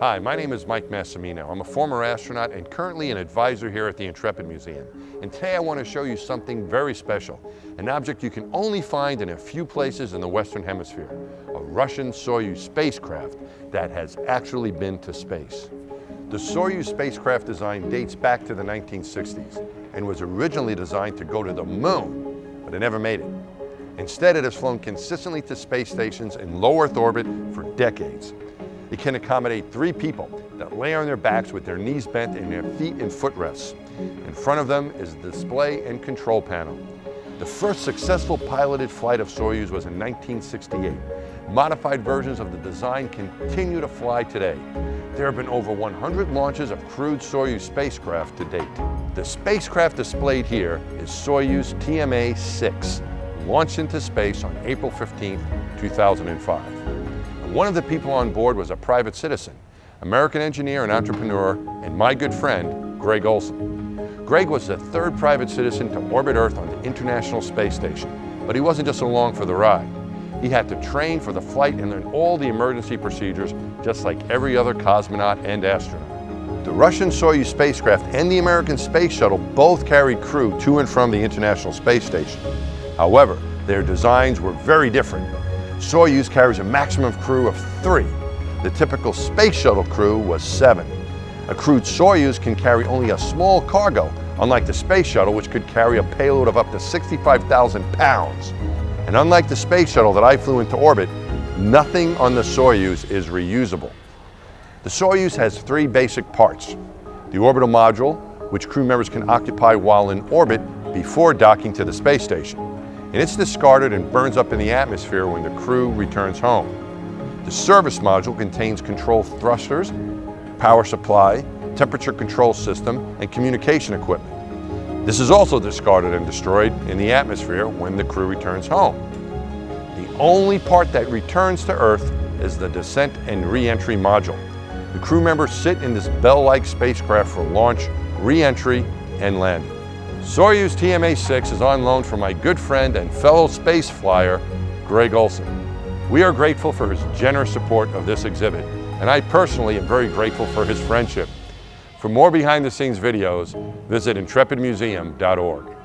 Hi, my name is Mike Massimino. I'm a former astronaut and currently an advisor here at the Intrepid Museum. And today I want to show you something very special, an object you can only find in a few places in the Western Hemisphere, a Russian Soyuz spacecraft that has actually been to space. The Soyuz spacecraft design dates back to the 1960s and was originally designed to go to the moon, but it never made it. Instead, it has flown consistently to space stations in low Earth orbit for decades. It can accommodate three people that lay on their backs with their knees bent and their feet in footrests. In front of them is the display and control panel. The first successful piloted flight of Soyuz was in 1968. Modified versions of the design continue to fly today. There have been over 100 launches of crewed Soyuz spacecraft to date. The spacecraft displayed here is Soyuz TMA-6, launched into space on April 15, 2005. One of the people on board was a private citizen, American engineer and entrepreneur, and my good friend, Greg Olsen. Greg was the third private citizen to orbit Earth on the International Space Station, but he wasn't just along for the ride. He had to train for the flight and learn all the emergency procedures, just like every other cosmonaut and astronaut. The Russian Soyuz spacecraft and the American Space Shuttle both carried crew to and from the International Space Station. However, their designs were very different Soyuz carries a maximum crew of three. The typical space shuttle crew was seven. A crewed Soyuz can carry only a small cargo, unlike the space shuttle, which could carry a payload of up to 65,000 pounds. And unlike the space shuttle that I flew into orbit, nothing on the Soyuz is reusable. The Soyuz has three basic parts. The orbital module, which crew members can occupy while in orbit before docking to the space station and it's discarded and burns up in the atmosphere when the crew returns home. The service module contains control thrusters, power supply, temperature control system, and communication equipment. This is also discarded and destroyed in the atmosphere when the crew returns home. The only part that returns to Earth is the descent and re-entry module. The crew members sit in this bell-like spacecraft for launch, re-entry, and landing. Soyuz TMA-6 is on loan from my good friend and fellow space flyer, Greg Olsen. We are grateful for his generous support of this exhibit, and I personally am very grateful for his friendship. For more behind-the-scenes videos, visit intrepidmuseum.org.